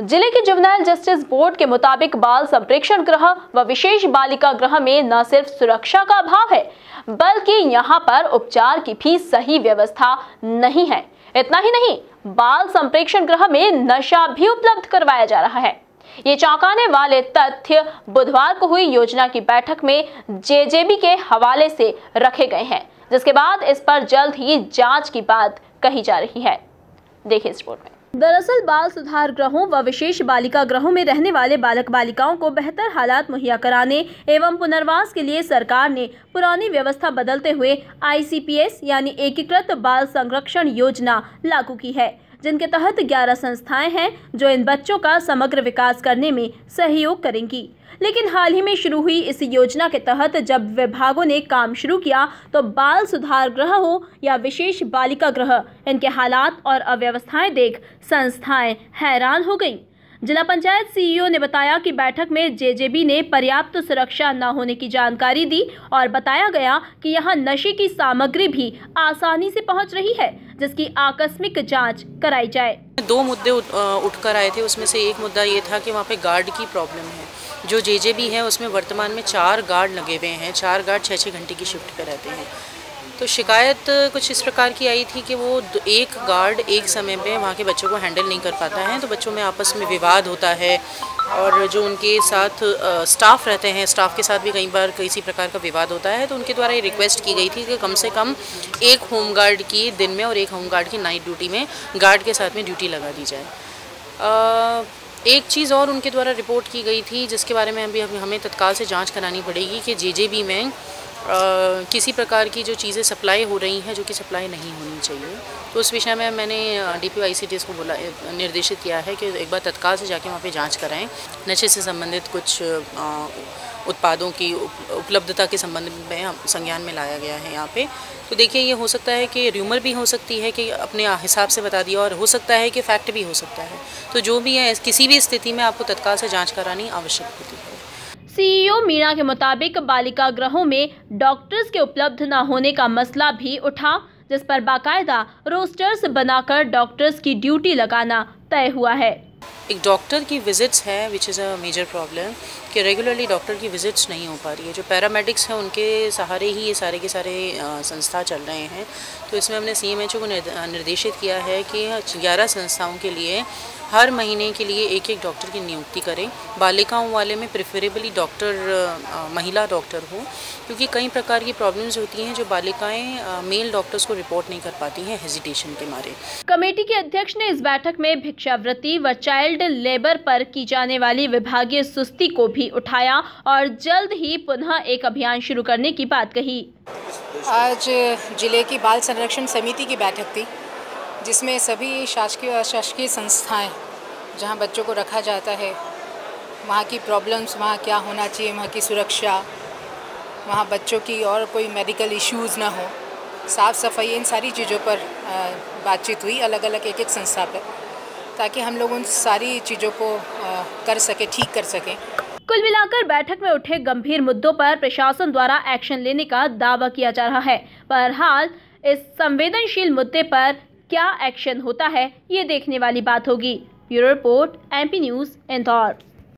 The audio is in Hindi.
ज़िले के जुवनाइल जस्टिस बोर्ड के मुताबिक बाल संप्रेक्षण गृह व विशेष बालिका गृह में न सिर्फ़ सुरक्षा का अभाव है, बल्कि यहाँ पर उपचार की भी सही व्यवस्था नहीं है। इतना ही नहीं, बाल संप्रेक्षण गृह में नशा भी उपलब्ध करवाया जा रहा है। ये चौंकाने वाले तथ्य बुधवार को हुई योजना की बैठक में जेजेबी के हवाले से रखे गए हैं, जिसके बाद इस पर जल्द ही जाँच की बात कही जा रही है। देखिए इस रिपोर्ट में। दरअसल, बाल सुधार ग्रहों व विशेष बालिका ग्रहों में रहने वाले बालक बालिकाओं को बेहतर हालात मुहैया कराने एवं पुनर्वास के लिए सरकार ने पुरानी व्यवस्था बदलते हुए आईसीपीएस यानी एकीकृत बाल संरक्षण योजना लागू की है। जिनके तहत 11 संस्थाएँ हैं जो इन बच्चों का समग्र विकास करने में सहयोग करेंगी। लेकिन हाल ही में शुरू हुई इस योजना के तहत जब विभागों ने काम शुरू किया तो बाल सुधार ग्रह हो या विशेष बालिका ग्रह, इनके हालात और अव्यवस्थाएँ देख संस्थाएँ हैरान हो गईं। जिला पंचायत सीईओ ने बताया कि बैठक में जेजेबी ने पर्याप्त सुरक्षा न होने की जानकारी दी और बताया गया कि यहाँ नशे की सामग्री भी आसानी से पहुँच रही है, जिसकी आकस्मिक जाँच कराई जाए। दो मुद्दे उठ कर आए थे। उसमें से एक मुद्दा ये था कि वहाँ पे गार्ड की प्रॉब्लम है। जो जेजेबी है, उसमें वर्तमान में चार गार्ड लगे हुए हैं। चार गार्ड छः छः घंटे की शिफ्ट पे रहते हैं। तो शिकायत कुछ इस प्रकार की आई थी कि वो एक गार्ड एक समय पे वहाँ के बच्चों को हैंडल नहीं कर पाता है तो बच्चों में आपस में विवाद होता है और जो उनके साथ स्टाफ रहते हैं स्टाफ के साथ भी कई बार किसी प्रकार का विवाद होता है तो उनके द्वारा ये रिक्वेस्ट की गई थी कि कम से कम एक होम गार्ड की दिन में और एक होम गार्ड की नाइट ड्यूटी में गार्ड के साथ में ड्यूटी लगा दी जाए। आ, एक चीज़ और उनके द्वारा रिपोर्ट की गई थी जिसके बारे में अभी हमें तत्काल से जाँच करानी पड़ेगी कि जेजेबी में किसी प्रकार की जो चीज़ें सप्लाई हो रही हैं जो कि सप्लाई नहीं होनी चाहिए। तो उस विषय में मैंने डी पी आई को बोला निर्देशित किया है कि एक बार तत्काल से जाके वहाँ पे जाँच कराएँ। नशे से संबंधित कुछ आ, उत्पादों की उपलब्धता के संबंध में संज्ञान में लाया गया है यहाँ पे। तो देखिए ये हो सकता है कि र्यूमर भी हो सकती है कि अपने हिसाब से बता दिया और हो सकता है कि फैक्ट भी हो सकता है। तो जो भी है किसी भी स्थिति में आपको तत्काल से जाँच करानी आवश्यक होती है। सीईओ मीणा के मुताबिक बालिका गृहों में डॉक्टर्स के उपलब्ध न होने का मसला भी उठा, जिस पर बाकायदा रोस्टर्स बनाकर डॉक्टर्स की ड्यूटी लगाना तय हुआ है। एक डॉक्टर की विजिट्स है which is a major problem कि रेगुलरली डॉक्टर की विजिट्स नहीं हो पा रही है। जो पैरामेडिक्स हैं, उनके सहारे ही ये सारे के सारे संस्था चल रहे हैं। तो इसमें हमने सी को निर्देशित किया है कि ग्यारह संस्थाओं के लिए, हर महीने के लिए एक एक डॉक्टर की नियुक्ति करें। बालिकाओं वाले में प्रेफरेबली डॉक्टर महिला डॉक्टर हो। क्योंकि कई प्रकार की प्रॉब्लम्स होती हैं जो बालिकाएँ मेल डॉक्टर्स को रिपोर्ट नहीं कर पाती हैं हेजिटेशन के मारे। कमेटी के अध्यक्ष ने इस बैठक में भिक्षावृत्ति व चाइल्ड लेबर पर की जाने वाली विभागीय सुस्ती को भी उठाया और जल्द ही पुनः एक अभियान शुरू करने की बात कही। आज ज़िले की बाल संरक्षण समिति की बैठक थी जिसमें सभी शासकीय और अशासकीय संस्थाएँ जहाँ बच्चों को रखा जाता है वहाँ की प्रॉब्लम्स वहाँ क्या होना चाहिए वहाँ की सुरक्षा वहाँ बच्चों की और कोई मेडिकल इश्यूज़ ना हो। साफ़ सफ़ाई इन सारी चीज़ों पर बातचीत हुई अलग अलग एक एक संस्था पर, ताकि हम लोग उन सारी चीज़ों को कर सके, ठीक कर सकें। कुल मिलाकर बैठक में उठे गंभीर मुद्दों पर प्रशासन द्वारा एक्शन लेने का दावा किया जा रहा है। पर हाल इस संवेदनशील मुद्दे पर क्या एक्शन होता है, ये देखने वाली बात होगी। Bureau report, MP news, Indore.